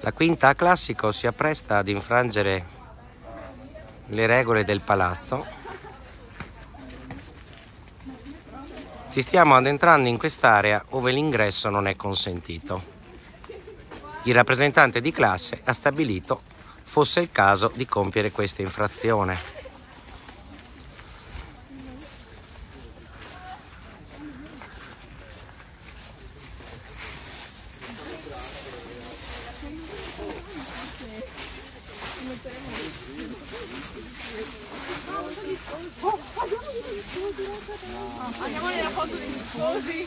La quinta A classico si appresta ad infrangere le regole del palazzo. Ci stiamo addentrando in quest'area dove l'ingresso non è consentito. Il rappresentante di classe ha stabilito fosse il caso di compiere questa infrazione. Andiamo nella foto degli sposi.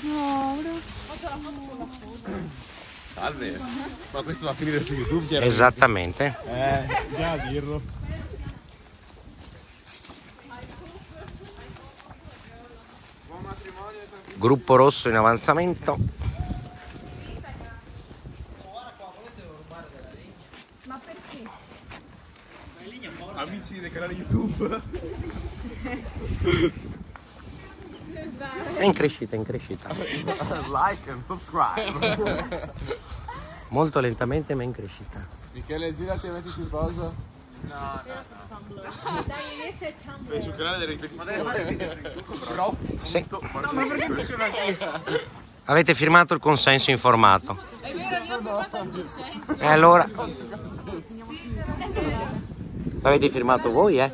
Salve. Ma questo va a finire su YouTube, chiaramente. Esattamente. Eh, già a dirlo. Gruppo rosso in avanzamento. Ma perché? Amici del canale YouTube. È in crescita, è in crescita. like and subscribe. Molto lentamente ma in crescita. Michele, girati e mettiti in pausa. Dai, esse è Sei sul canale delle ripetizioni. Sì. Ma perché ci sono anche Avete firmato il consenso informato. È vero, abbiamo firmato il consenso. E allora? L'avete firmato voi, eh?